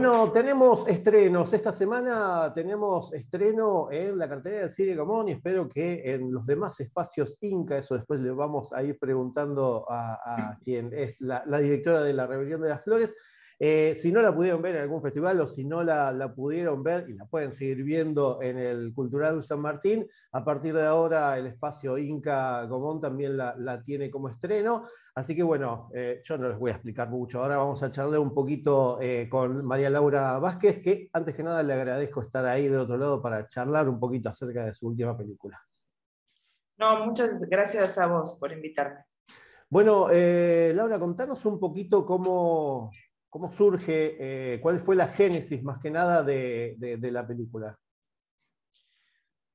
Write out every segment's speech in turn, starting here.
Bueno, tenemos estrenos. Esta semana tenemos estreno en la cartera del Cine Común y espero que en los demás espacios Inca, eso después le vamos a ir preguntando a, quien es la, directora de la Rebelión de las Flores. Eh, si no la pudieron ver en algún festival o si no la, pudieron ver y la pueden seguir viendo en el Cultural San Martín, a partir de ahora el espacio Inca Gomón también la, tiene como estreno. Así que bueno, eh, yo no les voy a explicar mucho. Ahora vamos a charlar un poquito eh, con María Laura Vázquez, que antes que nada le agradezco estar ahí del otro lado para charlar un poquito acerca de su última película. No, muchas gracias a vos por invitarme. Bueno, Laura, contanos un poquito cómo, ¿Cómo surge, eh, cuál fue la génesis más que nada de, la película?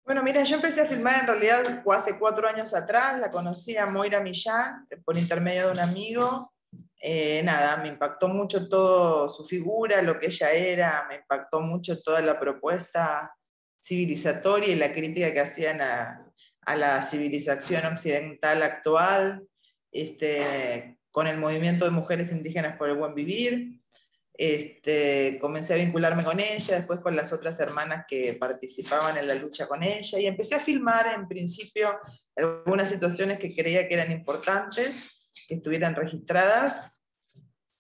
Bueno, mira, yo empecé a filmar en realidad hace cuatro años atrás, la conocí a Moira Millán por intermedio de un amigo. Eh, nada, me impactó mucho todo su figura, lo que ella era, me impactó mucho toda la propuesta civilizatoria y la crítica que hacían a, a la civilización occidental actual. Este, con el movimiento de mujeres indígenas por el buen vivir. Este, comencé a vincularme con ella, después con las otras hermanas que participaban en la lucha con ella y empecé a filmar en principio algunas situaciones que creía que eran importantes, que estuvieran registradas.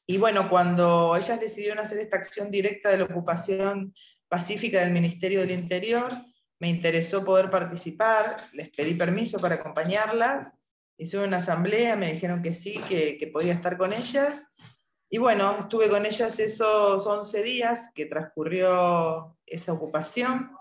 Y bueno, cuando ellas decidieron hacer esta acción directa de la ocupación pacífica del Ministerio del Interior, me interesó poder participar, les pedí permiso para acompañarlas hice una asamblea, me dijeron que sí, que, podía estar con ellas. Y bueno, estuve con ellas esos 11 días que transcurrió esa ocupación.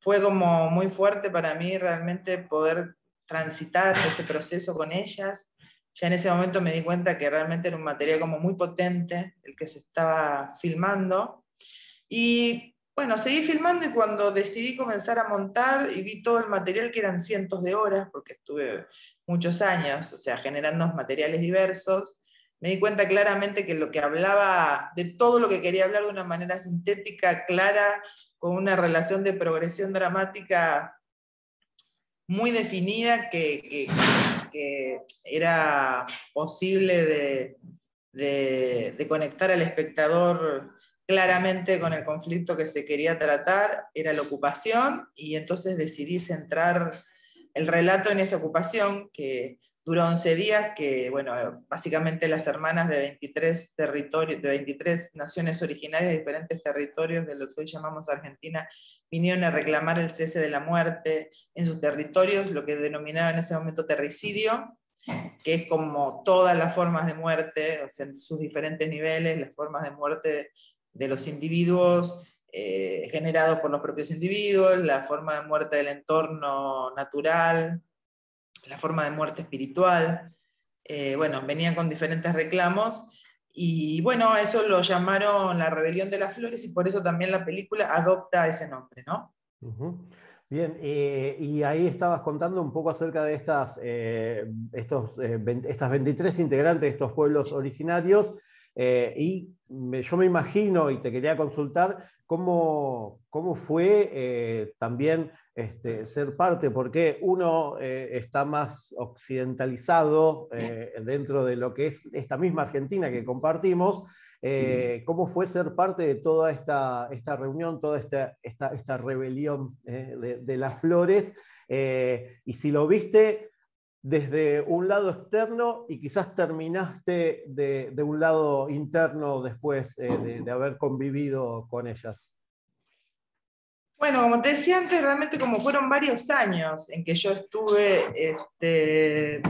Fue como muy fuerte para mí realmente poder transitar ese proceso con ellas. Ya en ese momento me di cuenta que realmente era un material como muy potente el que se estaba filmando. Y bueno, seguí filmando y cuando decidí comenzar a montar y vi todo el material, que eran cientos de horas, porque estuve muchos años, o sea, generando materiales diversos, me di cuenta claramente que lo que hablaba, de todo lo que quería hablar de una manera sintética, clara, con una relación de progresión dramática muy definida, que, era posible de, conectar al espectador claramente con el conflicto que se quería tratar, era la ocupación, y entonces decidí centrar el relato en esa ocupación que duró 11 días, que, bueno, básicamente las hermanas de 23 territorios, de 23 naciones originarias de diferentes territorios de lo que hoy llamamos Argentina, vinieron a reclamar el cese de la muerte en sus territorios, lo que denominaban en ese momento terricidio, que es como todas las formas de muerte, en sus diferentes niveles, las formas de muerte de los individuos, eh, generado por los propios individuos, la forma de muerte del entorno natural, la forma de muerte espiritual. Eh, bueno, venían con diferentes reclamos y bueno, eso lo llamaron la rebelión de las flores y por eso también la película adopta ese nombre, ¿no? Bien, eh, y ahí estabas contando un poco acerca de estas, estos, estas 23 integrantes de estos pueblos originarios y yo me imagino y te quería consultar cómo, cómo fue eh, también este, ser parte, porque uno eh, está más occidentalizado eh, dentro de lo que es esta misma Argentina que compartimos. ¿Cómo fue ser parte de toda esta, esta reunión, toda esta, esta, esta rebelión de, de, las flores? y si lo viste, desde un lado externo y quizás terminaste de, un lado interno después eh, de, haber convivido con ellas? Bueno, como te decía antes, realmente como fueron varios años en que yo estuve este,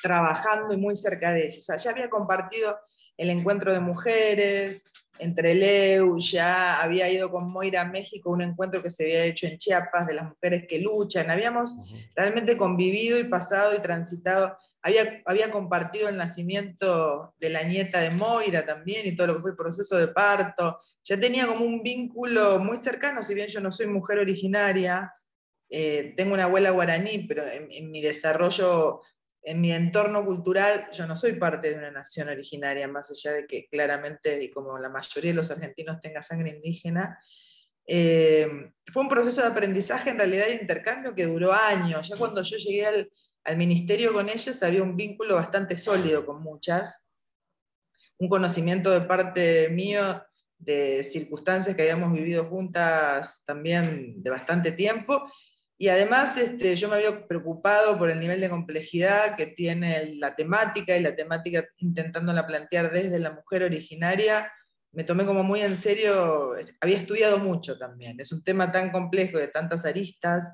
trabajando y muy cerca de ellas. Ya había compartido el encuentro de mujeres, entre Leu, ya había ido con Moira a México, un encuentro que se había hecho en Chiapas de las mujeres que luchan, habíamos realmente convivido y pasado y transitado, había, había compartido el nacimiento de la nieta de Moira también y todo lo que fue el proceso de parto, ya tenía como un vínculo muy cercano, si bien yo no soy mujer originaria, eh, tengo una abuela guaraní, pero en mi desarrollo en mi entorno cultural, yo no soy parte de una nación originaria, más allá de que claramente, y como la mayoría de los argentinos tenga sangre indígena, eh, fue un proceso de aprendizaje en realidad de intercambio que duró años. Ya cuando yo llegué al, al ministerio con ellas había un vínculo bastante sólido con muchas, un conocimiento de parte mío de circunstancias que habíamos vivido juntas también de bastante tiempo. Y además este, yo me había preocupado por el nivel de complejidad que tiene la temática y la temática intentándola plantear desde la mujer originaria. Me tomé como muy en serio, había estudiado mucho también. Es un tema tan complejo, de tantas aristas,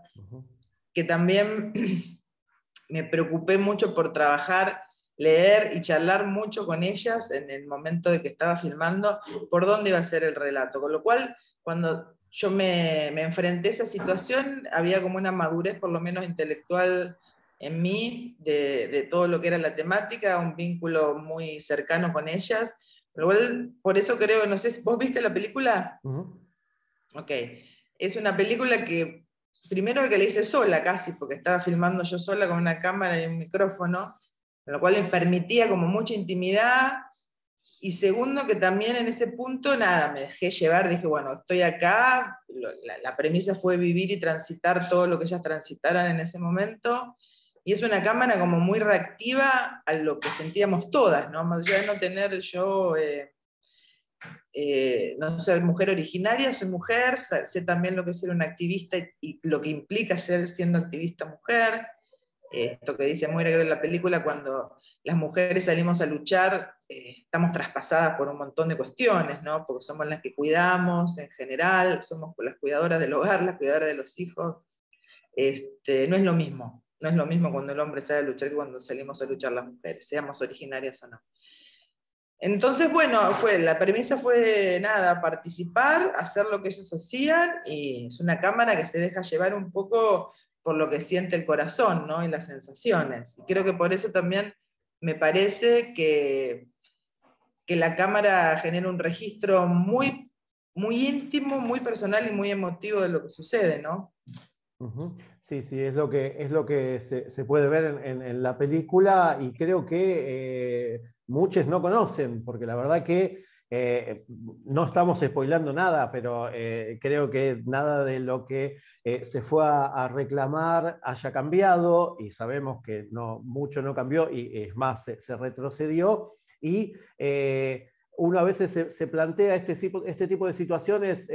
que también me preocupé mucho por trabajar leer y charlar mucho con ellas en el momento de que estaba filmando por dónde iba a ser el relato. Con lo cual, cuando yo me, enfrenté a esa situación, había como una madurez, por lo menos intelectual, en mí, de, todo lo que era la temática, un vínculo muy cercano con ellas. Por eso creo, no sé, ¿vos viste la película? Ok. Es una película que, primero que la hice sola casi, porque estaba filmando yo sola con una cámara y un micrófono, lo cual me permitía como mucha intimidad. Y segundo, que también en ese punto, nada, me dejé llevar, dije, bueno, estoy acá, la, premisa fue vivir y transitar todo lo que ellas transitaran en ese momento. Y es una cámara como muy reactiva a lo que sentíamos todas, ¿no? Más allá de no tener yo, eh, eh, no ser mujer originaria, soy mujer, sé también lo que es ser una activista y, lo que implica ser siendo activista mujer esto que dice Moira en la película, cuando las mujeres salimos a luchar, eh, estamos traspasadas por un montón de cuestiones, ¿no? porque somos las que cuidamos en general, somos las cuidadoras del hogar, las cuidadoras de los hijos. Este, no es lo mismo, no es lo mismo cuando el hombre sale a luchar que cuando salimos a luchar las mujeres, seamos originarias o no. Entonces, bueno, fue, la premisa fue nada, participar, hacer lo que ellos hacían, y es una cámara que se deja llevar un poco por lo que siente el corazón ¿no? y las sensaciones. Y creo que por eso también me parece que, que la cámara genera un registro muy, muy íntimo, muy personal y muy emotivo de lo que sucede, ¿no? Sí, sí, es lo que, es lo que se, puede ver en, la película y creo que eh, muchos no conocen, porque la verdad que eh, no estamos spoilando nada, pero eh, creo que nada de lo que eh, se fue a, reclamar haya cambiado y sabemos que no, mucho no cambió y es más, se, retrocedió. Y uno a veces se, plantea este, este, tipo de situaciones,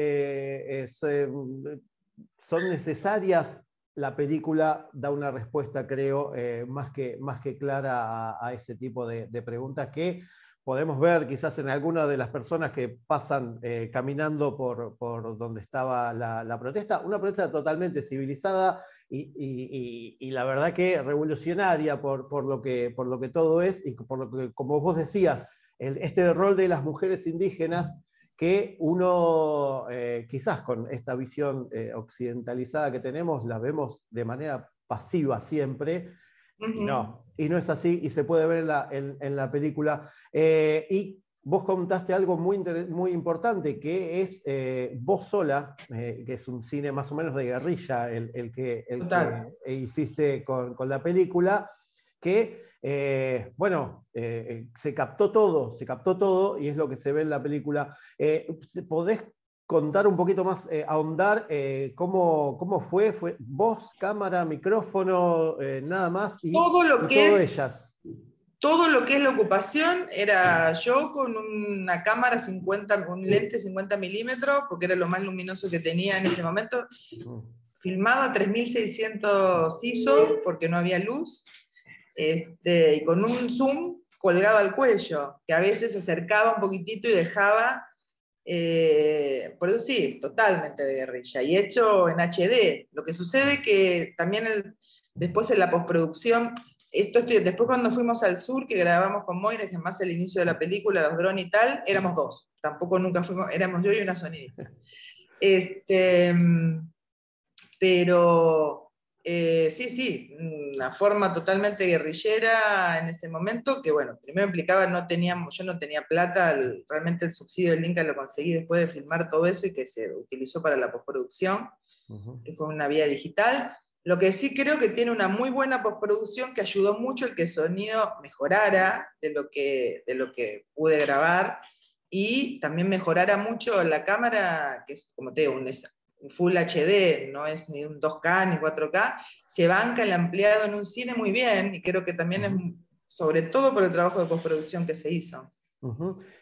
son necesarias. La película da una respuesta, creo, más, que, más que clara a, ese tipo de, de preguntas que podemos ver quizás en alguna de las personas que pasan eh, caminando por, por, donde estaba la, protesta, una protesta totalmente civilizada y, y, la verdad que revolucionaria por, por, lo que, por lo que todo es y por lo que, como vos decías, este rol de las mujeres indígenas que uno eh, quizás con esta visión eh, occidentalizada que tenemos la vemos de manera pasiva siempre, y no, y no es así, y se puede ver en la, película. Eh, y vos contaste algo muy, muy importante, que es eh, Vos sola, eh, que es un cine más o menos de guerrilla, el, que, hiciste con, la película, que, bueno, se captó todo, se captó todo, y es lo que se ve en la película. ¿Podés contar un poquito más, eh, ahondar eh, cómo, cómo fue, fue voz, cámara, micrófono, eh, nada más y todo lo que es, ellas. Todo lo que es la ocupación era yo con una cámara 50, un lente 50 milímetros, porque era lo más luminoso que tenía en ese momento, filmado a 3600 ISO porque no había luz, este, y con un zoom colgado al cuello, que a veces se acercaba un poquitito y dejaba eh, por eso sí, totalmente de guerrilla. Y hecho en HD. Lo que sucede que también después en la postproducción, esto después cuando fuimos al sur, que grabamos con Moira, que más el inicio de la película, los drones y tal, éramos dos. Tampoco nunca fuimos, éramos yo y una sonidista. Este, pero eh, sí, sí, una forma totalmente guerrillera en ese momento, que bueno, primero implicaba, no teníamos, yo no tenía plata, realmente el subsidio del Inca lo conseguí después de filmar todo eso y que se utilizó para la postproducción, que fue una vía digital. Lo que sí creo que tiene una muy buena postproducción que ayudó mucho el que el sonido mejorara de lo que, de lo que pude grabar y también mejorara mucho la cámara, que es como te digo, un, Full HD, no es ni un 2K ni 4K, se banca el ampliado en un cine muy bien y creo que también es sobre todo por el trabajo de postproducción que se hizo.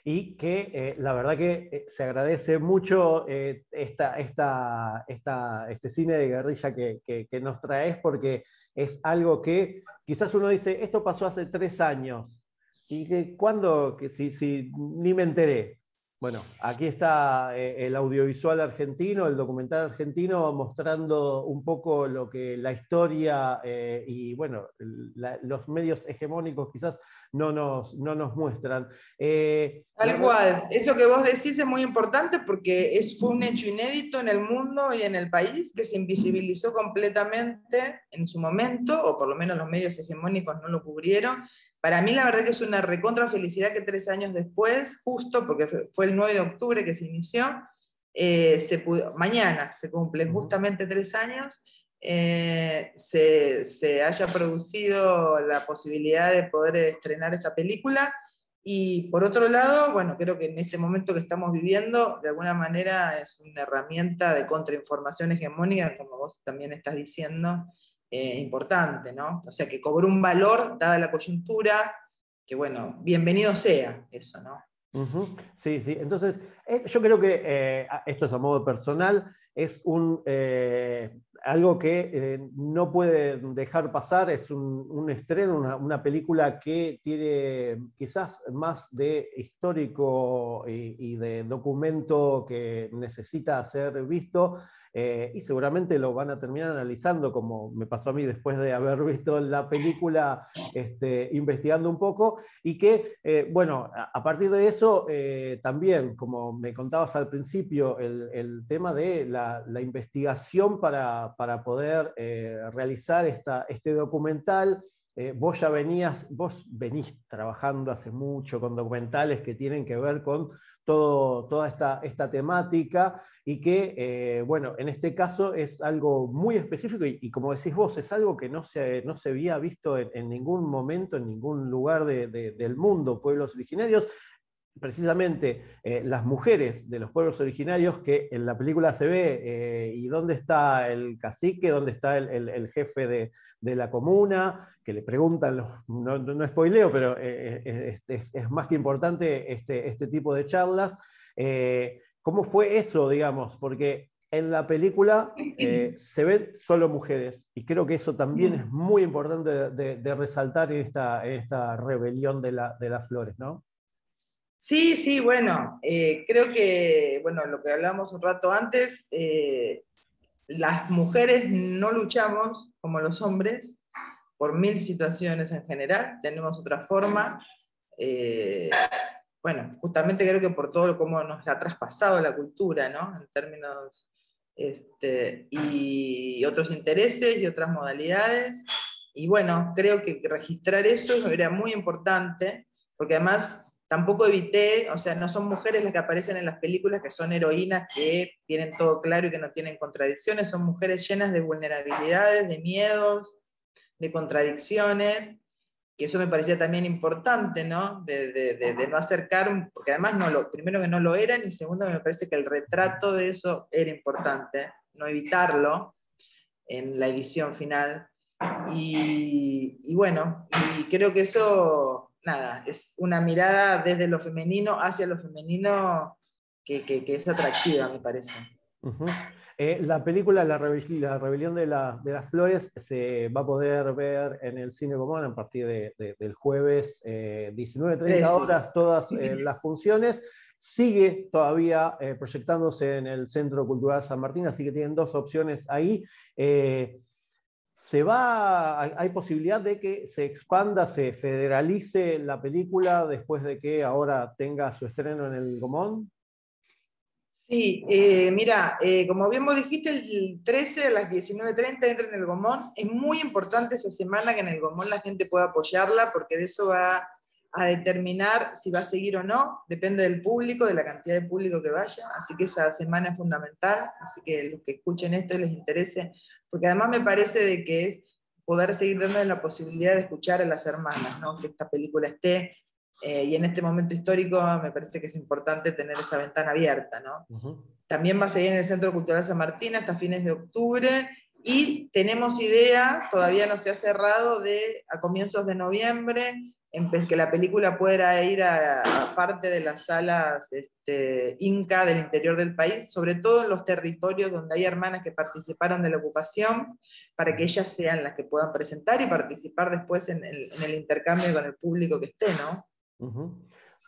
Y que eh, la verdad que eh, se agradece mucho eh, esta, esta, esta, este cine de guerrilla que, que, nos traes porque es algo que quizás uno dice, esto pasó hace tres años. ¿Y que cuándo? Que si, si ni me enteré. Bueno, aquí está el audiovisual argentino, el documental argentino, mostrando un poco lo que la historia y bueno, los medios hegemónicos quizás no nos, no nos muestran. Eh, Tal cual, eso que vos decís es muy importante porque es, fue un hecho inédito en el mundo y en el país que se invisibilizó completamente en su momento, o por lo menos los medios hegemónicos no lo cubrieron. Para mí la verdad que es una recontra felicidad que tres años después, justo porque fue el 9 de octubre que se inició, eh, se pudo, mañana se cumplen justamente tres años eh, se, haya producido la posibilidad de poder estrenar esta película. Y por otro lado, bueno, creo que en este momento que estamos viviendo, de alguna manera es una herramienta de contrainformación hegemónica, como vos también estás diciendo, eh, importante, ¿no? O sea, que cobró un valor dada la coyuntura, que bueno, bienvenido sea eso, ¿no? Sí, sí. Entonces, eh, yo creo que esto es a modo personal, es un, algo que eh, no puede dejar pasar, es un, estreno, una, película que tiene quizás más de histórico y, de documento que necesita ser visto eh, y seguramente lo van a terminar analizando, como me pasó a mí después de haber visto la película, este, investigando un poco, y que, eh, bueno, a, partir de eso, también, como me contabas al principio, el, tema de la investigación para para poder eh, realizar esta, este documental. Eh, vos ya venías, vos venís trabajando hace mucho con documentales que tienen que ver con todo, toda esta, esta temática y que, eh, bueno, en este caso es algo muy específico y, como decís vos, es algo que no se, no se había visto en, ningún momento, en ningún lugar del mundo, pueblos originarios precisamente eh, las mujeres de los pueblos originarios que en la película se ve eh, y dónde está el cacique, dónde está el, jefe de, la comuna, que le preguntan, no, no spoileo, pero eh, es, más que importante este, este tipo de charlas. ¿Cómo fue eso, digamos? Porque en la película se ven solo mujeres y creo que eso también es muy importante de, resaltar en esta, esta rebelión de, la, de las flores, ¿no? Sí, sí, bueno, eh, creo que, bueno, lo que hablábamos un rato antes, eh, las mujeres no luchamos como los hombres por mil situaciones en general, tenemos otra forma. Eh, bueno, justamente creo que por todo cómo nos ha traspasado la cultura, ¿no? En términos, este, y otros intereses y otras modalidades. Y bueno, creo que registrar eso era muy importante, porque además tampoco evité, o sea, no son mujeres las que aparecen en las películas que son heroínas que tienen todo claro y que no tienen contradicciones, son mujeres llenas de vulnerabilidades, de miedos, de contradicciones, que eso me parecía también importante, ¿no? De, no acercar, porque además no lo, primero que no lo eran y segundo me parece que el retrato de eso era importante, no evitarlo en la edición final. Y, y bueno, y creo que eso nada, es una mirada desde lo femenino hacia lo femenino que, es atractiva, me parece. Eh, la película la, Rebelión de, las Flores se va a poder ver en el Cine Común a partir del jueves 19.30 eh, horas, todas eh, las funciones. Sigue todavía proyectándose en el Centro Cultural San Martín, así que tienen dos opciones ahí se va, hay posibilidad de que se expanda, se federalice la película después de que ahora tenga su estreno en el Gomón? Sí, eh, mira, eh, como bien vos dijiste, el 13 a las 19.30 entra en el Gomón. Es muy importante esa semana que en el Gomón la gente pueda apoyarla porque de eso va a determinar si va a seguir o no, depende del público, de la cantidad de público que vaya, así que esa semana es fundamental, así que los que escuchen esto y les interese, porque además me parece de que es poder seguir dando la posibilidad de escuchar a las hermanas, ¿no? que esta película esté, eh, y en este momento histórico me parece que es importante tener esa ventana abierta. ¿no? También va a seguir en el Centro Cultural San Martín hasta fines de octubre, y tenemos idea, todavía no se ha cerrado, de a comienzos de noviembre que la película pueda ir a, parte de las salas este, Inca del interior del país, sobre todo en los territorios donde hay hermanas que participaron de la ocupación, para que ellas sean las que puedan presentar y participar después en el, intercambio con el público que esté, ¿no?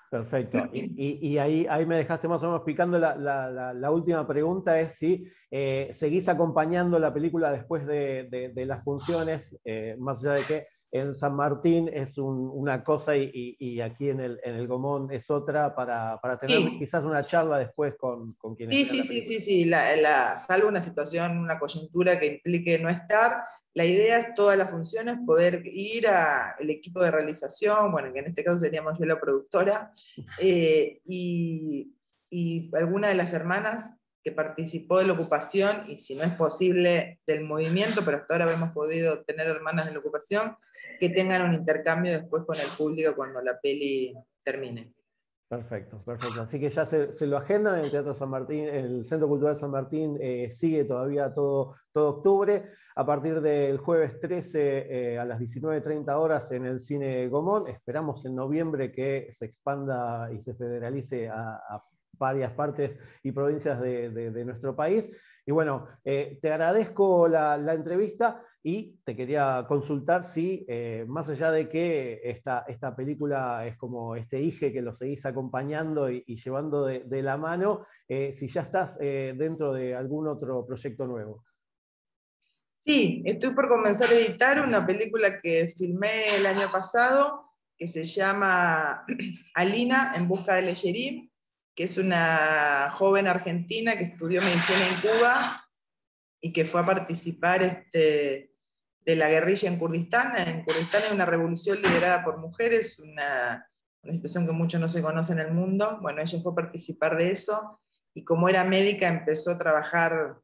Perfecto. Y, ahí, ahí me dejaste más o menos picando la, última pregunta, es si eh, seguís acompañando la película después de, las funciones, eh, más allá de que en San Martín es una cosa y, aquí en el, en el, Gomón es otra para, tener quizás una charla después con, con quienes... Sí, sí, sí, sí, sí, la, salvo una situación, una coyuntura que implique no estar, la idea es todas las funciones poder ir al equipo de realización, bueno, que en este caso seríamos yo la productora, eh, y, y alguna de las hermanas que participó de la ocupación, y si no es posible del movimiento, pero hasta ahora hemos podido tener hermanas de la ocupación, que tengan un intercambio después con el público cuando la peli termine. Perfecto, perfecto. Así que ya se, lo agendan en el Teatro San Martín, el Centro Cultural San Martín eh, sigue todavía todo, todo octubre. A partir del jueves 13 eh, a las 19.30 horas en el Cine Gomón. Esperamos en noviembre que se expanda y se federalice a, varias partes y provincias de, nuestro país. Y bueno, eh, te agradezco la, entrevista. Y te quería consultar si, eh, más allá de que esta, película es como este hije que lo seguís acompañando y, llevando de, la mano, eh, si ya estás dentro de algún otro proyecto nuevo. Sí, estoy por comenzar a editar una película que filmé el año pasado, que se llama Alina en busca de Leyerín, que es una joven argentina que estudió medicina en Cuba y que fue a participar este, de la guerrilla en Kurdistán. En Kurdistán hay una revolución liderada por mujeres, una, una situación que mucho no se conoce en el mundo. Bueno, ella fue a participar de eso y como era médica empezó a trabajar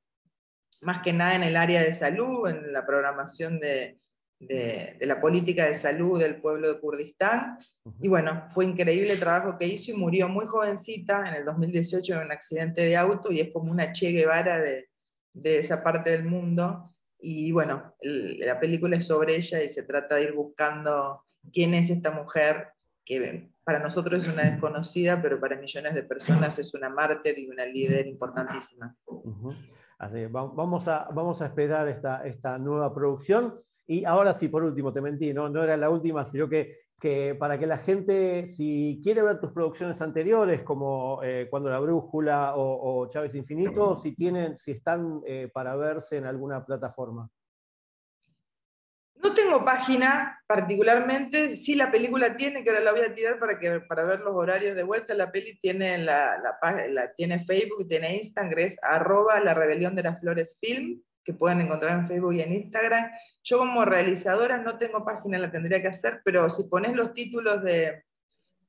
más que nada en el área de salud, en la programación de, de, de, la política de salud del pueblo de Kurdistán. Y bueno, fue increíble el trabajo que hizo y murió muy jovencita en el 2018 en un accidente de auto y es como una Che Guevara de, de esa parte del mundo. Y bueno, la película es sobre ella y se trata de ir buscando quién es esta mujer que para nosotros es una desconocida, pero para millones de personas es una mártir y una líder importantísima. Así, vamos, a, vamos a esperar esta, esta nueva producción. Y ahora sí, por último, te mentí, no, no era la última, sino que que para que la gente, si quiere ver tus producciones anteriores, como eh, Cuando la Brújula o, Chávez Infinito, si, tienen, si están eh, para verse en alguna plataforma. Página particularmente, sí la película tiene, que ahora la voy a tirar para, que, para ver los horarios de vuelta, la peli tiene, la, la, tiene Facebook, tiene Instagram, es arroba la rebelión de las flores film, que pueden encontrar en Facebook y en Instagram. Yo como realizadora no tengo página, la tendría que hacer, pero si pones los títulos de,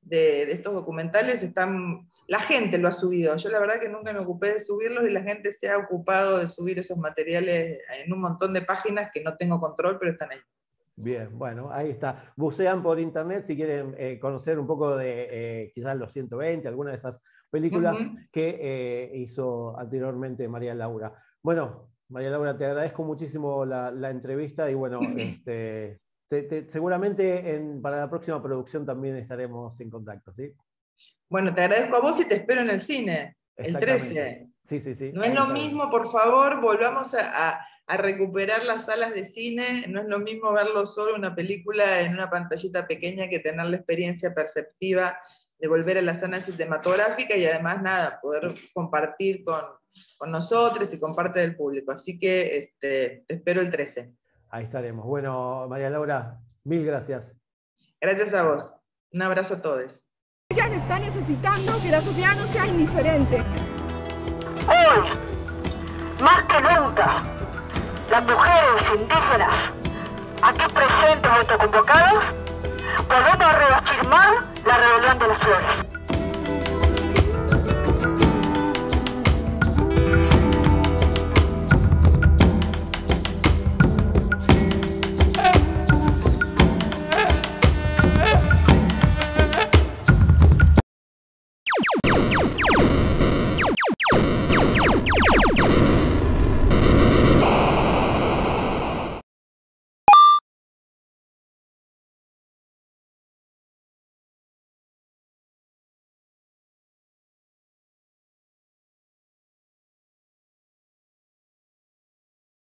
de, estos documentales, están, la gente lo ha subido. Yo la verdad que nunca me ocupé de subirlos y la gente se ha ocupado de subir esos materiales en un montón de páginas que no tengo control, pero están ahí. Bien, bueno, ahí está. Bucean por internet si quieren eh, conocer un poco de eh, quizás los 120, alguna de esas películas que eh, hizo anteriormente María Laura. Bueno, María Laura, te agradezco muchísimo la, entrevista y bueno, este, seguramente para la próxima producción también estaremos en contacto, ¿sí? Bueno, te agradezco a vos y te espero en el cine, el 13. Sí, sí, sí. No es lo mismo, por favor, volvamos a, recuperar las salas de cine. No es lo mismo verlo solo una película en una pantallita pequeña que tener la experiencia perceptiva de volver a la zona cinematográfica y además, nada, poder compartir con, con nosotros y con parte del público. Así que este, te espero el 13. Ahí estaremos. Bueno, María Laura, mil gracias. Gracias a vos. Un abrazo a todos. Ella está necesitando que la sociedad no sea indiferente. Las mujeres indígenas aquí presentes o convocadas, podemos reafirmar la rebelión de las flores.